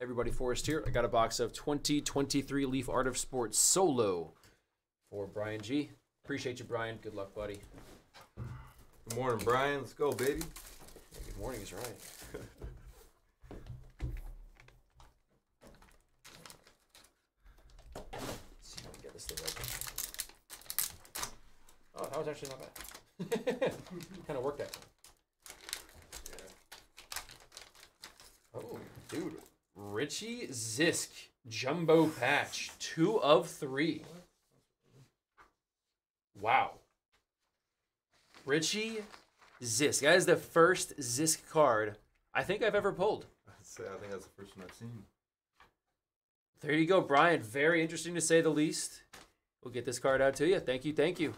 everybody Forrest here. I got a box of 2023 Leaf Art of Sports Solo for Brian G. Appreciate you, Brian. Good luck, buddy. Good morning, Brian. Let's go, baby. Yeah, good morning is right. Let's see if I can get this right way. Oh, that was actually not bad. kind of worked out. Yeah. Oh, dude. Richie Zisk, jumbo patch, two of three. Wow. Richie Zisk. That is the first Zisk card I think I've ever pulled. I'd say I think that's the first one I've seen. There you go, Brian. Very interesting to say the least. We'll get this card out to you. Thank you. Thank you.